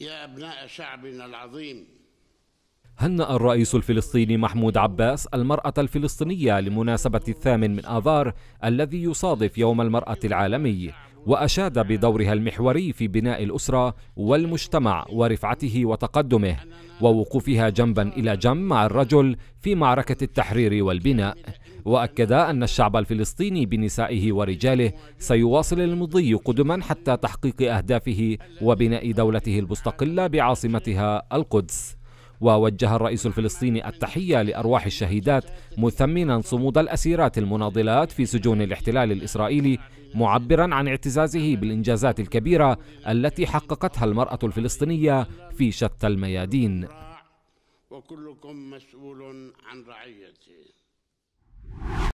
يا أبناء شعبنا العظيم. هنأ الرئيس الفلسطيني محمود عباس المرأة الفلسطينية لمناسبة الثامن من آذار الذي يصادف يوم المرأة العالمي وأشاد بدورها المحوري في بناء الأسرة والمجتمع ورفعته وتقدمه ووقوفها جنبا إلى جنب مع الرجل في معركة التحرير والبناء. وأكد أن الشعب الفلسطيني بنسائه ورجاله سيواصل المضي قدما حتى تحقيق أهدافه وبناء دولته المستقله بعاصمتها القدس. ووجه الرئيس الفلسطيني التحية لأرواح الشهيدات مثمنا صمود الأسيرات المناضلات في سجون الاحتلال الإسرائيلي معبرا عن اعتزازه بالإنجازات الكبيرة التي حققتها المرأة الفلسطينية في شتى الميادين. وكلكم مسؤول عن رعيته.